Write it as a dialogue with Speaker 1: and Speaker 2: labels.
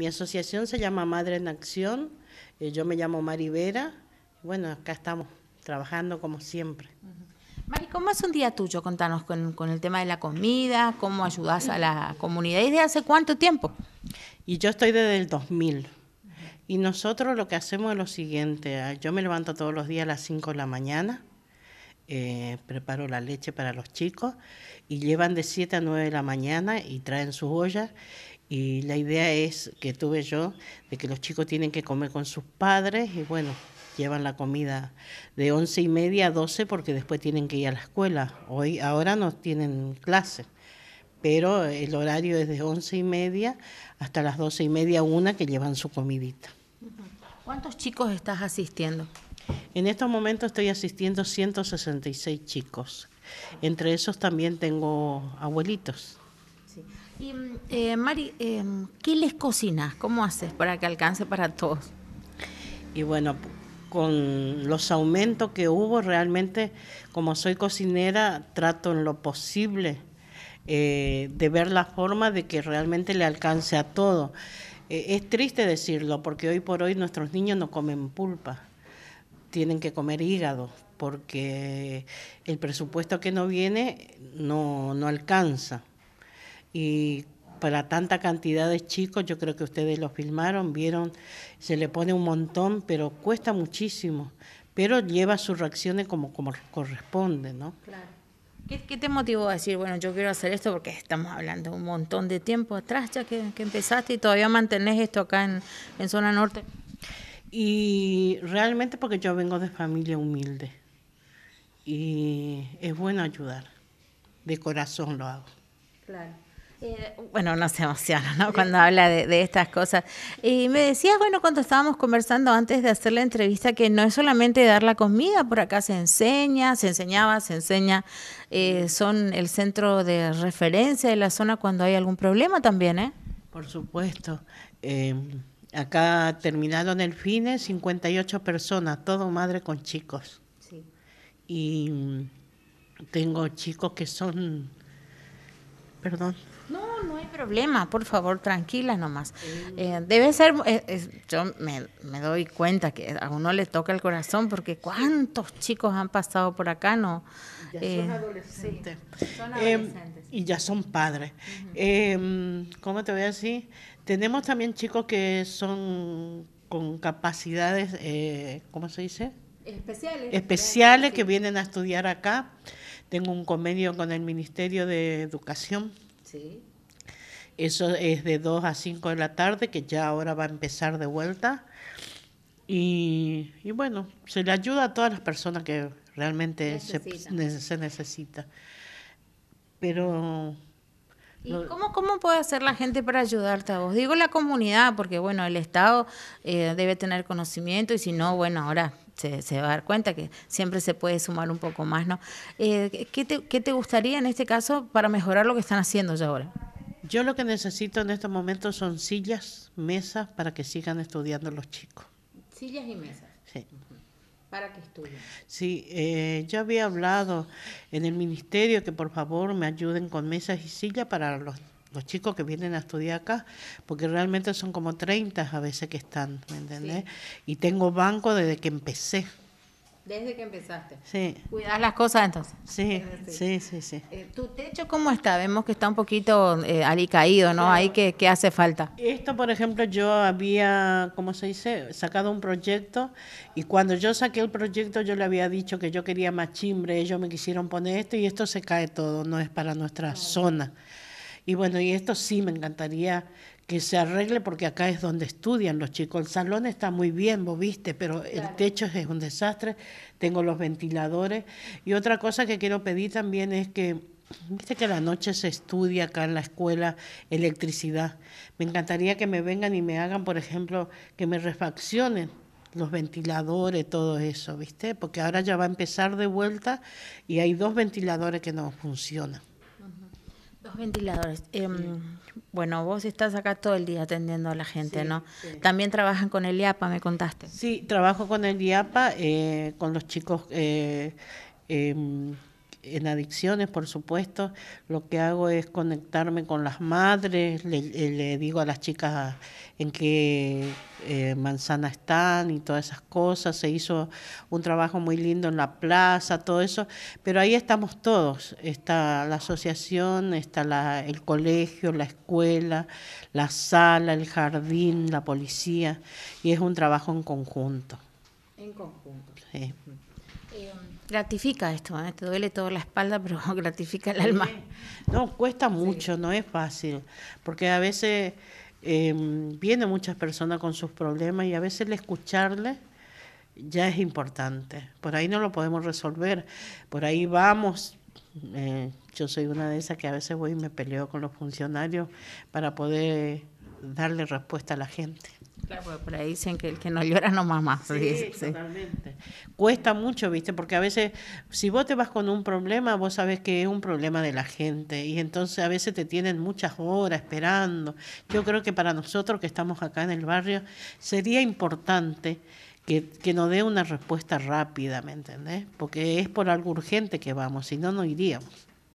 Speaker 1: mi asociación se llama Madre en Acción, eh, yo me llamo Maribera, bueno, acá estamos trabajando como siempre.
Speaker 2: Mari, ¿cómo es un día tuyo? Contanos con, con, el tema de la comida, cómo ayudas a la comunidad y de hace cuánto tiempo.
Speaker 1: Y yo estoy desde el 2000. Y nosotros lo que hacemos es lo siguiente, ah, yo me levanto todos los días a las 5 de la mañana, eh, preparo la leche para los chicos y llevan de 7 a 9 de la mañana y traen sus ollas y la idea es que tuve yo de que los chicos tienen que comer con sus padres y bueno, llevan la comida de once y media a 12 porque después tienen que ir a la escuela. Hoy, ahora no tienen clase, pero el horario es de once y media hasta las doce y media, una que llevan su comidita.
Speaker 2: ¿Cuántos chicos estás asistiendo?
Speaker 1: En estos momentos estoy asistiendo 166 chicos. Entre esos también tengo abuelitos.
Speaker 2: Y eh, Mari, eh, ¿qué les cocinas? ¿Cómo haces para que alcance para todos?
Speaker 1: Y bueno, con los aumentos que hubo, realmente, como soy cocinera, trato en lo posible eh, de ver la forma de que realmente le alcance a todo. Eh, es triste decirlo, porque hoy por hoy nuestros niños no comen pulpa, tienen que comer hígado, porque el presupuesto que no viene no, no alcanza. Y para tanta cantidad de chicos, yo creo que ustedes lo filmaron, vieron, se le pone un montón, pero cuesta muchísimo, pero lleva sus reacciones como, como corresponde, ¿no?
Speaker 2: Claro. ¿Qué, te motivó a decir, bueno, yo quiero hacer esto? Porque estamos hablando un montón de tiempo atrás ya que, empezaste y todavía mantenés esto acá en, en zona norte.
Speaker 1: Y realmente porque yo vengo de familia humilde y es bueno ayudar, de corazón lo hago.
Speaker 2: Claro. Eh, bueno, no se emociona, ¿no? Cuando habla de, estas cosas. Y me decías, bueno, cuando estábamos conversando antes de hacer la entrevista, que no es solamente dar la comida, por acá se enseña, se enseñaba, se enseña, eh, son el centro de referencia de la zona cuando hay algún problema también, ¿eh?
Speaker 1: Por supuesto. Em, acá terminaron el FINE 58 personas, todo madre con chicos. Sí. Y tengo chicos que son, perdón,
Speaker 2: no, no hay problema, por favor, tranquila nomás. Eh, debe ser, eh, yo me, doy cuenta que a uno le toca el corazón porque cuántos chicos han pasado por acá, ¿no?
Speaker 1: Ya son eh, adolescentes. son adolescentes. y ya son padres. ¿Cómo te voy a decir? Tenemos también chicos que son con capacidades, ¿cómo se dice?
Speaker 2: Especiales.
Speaker 1: Especiales que vienen a estudiar acá. Tengo un convenio con el Ministerio de Educación eso es de 2 a 5 de la tarde, que ya ahora va a empezar de vuelta. Y, bueno, se le ayuda a todas las personas que realmente se, se, necesita. Pero...
Speaker 2: ¿Y cómo, cómo puede hacer la gente para ayudarte a vos? Digo la comunidad, porque bueno, el Estado eh, debe tener conocimiento y si no, bueno, ahora se, se, va a dar cuenta que siempre se puede sumar un poco más, ¿no? Eh, ¿qué, te, ¿Qué te gustaría en este caso para mejorar lo que están haciendo ya ahora?
Speaker 1: Yo lo que necesito en estos momentos son sillas, mesas para que sigan estudiando los chicos.
Speaker 2: Sillas y mesas.
Speaker 1: Sí.
Speaker 2: Para que estudien.
Speaker 1: Sí, eh, yo había hablado en el ministerio que por favor me ayuden con mesas y sillas para los, los chicos que vienen a estudiar acá, porque realmente son como 30 a veces que están, ¿me entendés? Y tengo banco desde que empecé.
Speaker 2: Desde que empezaste.
Speaker 1: Sí.
Speaker 2: ¿Cuidas las cosas entonces?
Speaker 1: Sí, sí, sí, sí.
Speaker 2: Eh, ¿Tu techo cómo está? Vemos que está un poquito eh, alicaído, ¿no? Ahí que, hace falta.
Speaker 1: Esto, por ejemplo, yo había, ¿cómo se dice? Sacado un proyecto y cuando yo saqué el proyecto yo le había dicho que yo quería más chimbre, ellos me quisieron poner esto y esto se cae todo, no es para nuestra zona. Y bueno, y esto sí me encantaría que se arregle porque acá es donde estudian los chicos. El salón está muy bien, vos viste, pero el techo es un desastre. Tengo los ventiladores. Y otra cosa que quiero pedir también es que, viste que la noche se estudia acá en la escuela electricidad. Me encantaría que me vengan y me hagan, por ejemplo, que me refaccionen los ventiladores, todo eso, ¿viste? Porque ahora ya va a empezar de vuelta y hay dos ventiladores que no funcionan.
Speaker 2: Dos ventiladores. Em, bueno, vos estás acá todo el día atendiendo a la gente, ¿no? También trabajan con el IAPA, me contaste.
Speaker 1: Sí, trabajo con el IAPA, eh, con los chicos eh, em, en adicciones, por supuesto, lo que hago es conectarme con las madres, le, le digo a las chicas en qué eh, manzana están y todas esas cosas. Se hizo un trabajo muy lindo en la plaza, todo eso, pero ahí estamos todos. Está la asociación, está la, el colegio, la escuela, la sala, el jardín, la policía, y es un trabajo en conjunto.
Speaker 2: En conjunto. Sí. Eh, gratifica esto, ¿eh? te duele toda la espalda, pero gratifica el alma.
Speaker 1: No, cuesta mucho, no es fácil, porque a veces eh, vienen muchas personas con sus problemas y a veces el escucharle ya es importante. Por ahí no lo podemos resolver, por ahí vamos. Eh, yo soy una de esas que a veces voy y me peleo con los funcionarios para poder darle respuesta a la gente.
Speaker 2: Claro, por ahí dicen que el que no llora no mama.
Speaker 1: Sí, totalmente. Cuesta mucho, ¿viste? Porque a veces, si vos te vas con un problema, vos sabes que es un problema de la gente. Y entonces a veces te tienen muchas horas esperando. Yo creo que para nosotros que estamos acá en el barrio, sería importante que, que nos dé una respuesta rápida, ¿me entendés? Porque es por algo urgente que vamos, si no, no iríamos.